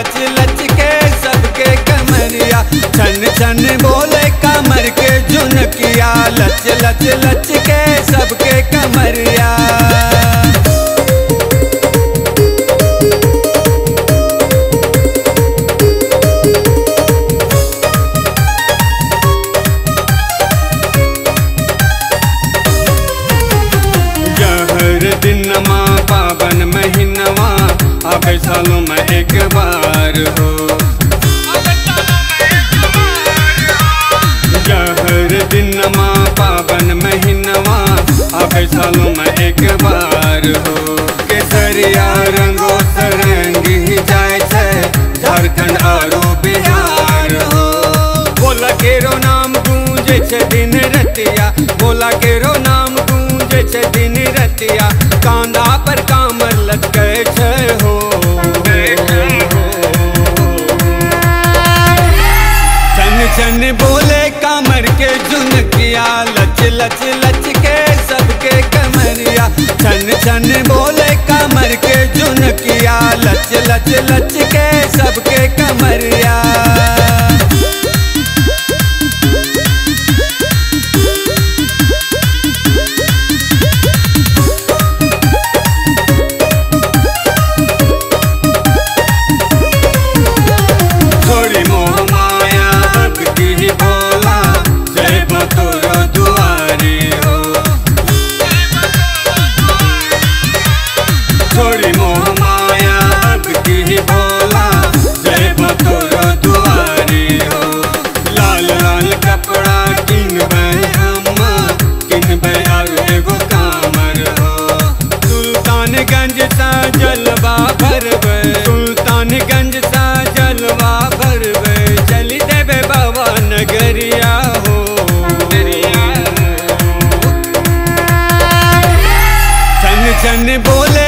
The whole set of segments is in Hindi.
लच लच के सबके कमरिया, छन छन बोले कमर के जुन किया लच लच लच के सबके कमरिया। पावन महीनवा आवे सालों में एक बार हो। जहर दिनमा पावन महीनवा आवे सालों में एक बार हो। केसरिया रंगो सरंगी जाय छै, झारखंड आरो बिहार हो। बोला केरो नाम गूंजे छै दिन रतिया, बोला केरो नाम गूंजे छै दिन रतिया, कांदा छन बोले कामर के जुन किया, लच लच लच के सबके कमरिया। छन छन बोले कामर के जुन किया, लच लच लच के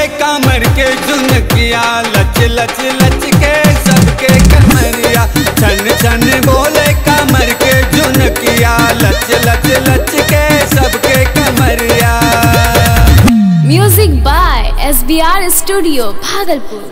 बोले कामर के जुन किया, लच लच लच के सबके कमरिया छन छन बोले कामर के जुन किया, लच लच लच के सबके कमरिया S B R studio Bhagalpur.